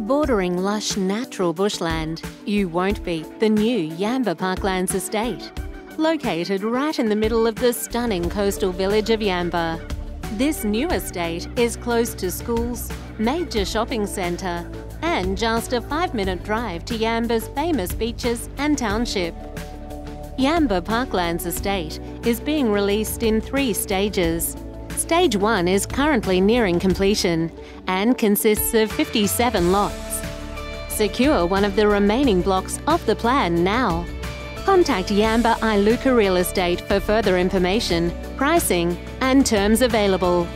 Bordering lush natural bushland, you won't beat the new Yamba Parklands estate. Located right in the middle of the stunning coastal village of Yamba. This new estate is close to schools, major shopping centre, and just a five minute drive to Yamba's famous beaches and township. Yamba Parklands Estate is being released in three stages. Stage 1 is currently nearing completion and consists of 57 lots. Secure one of the remaining blocks off the plan now. Contact Yamba Iluka Real Estate for further information, pricing, and terms available.